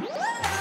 Woo!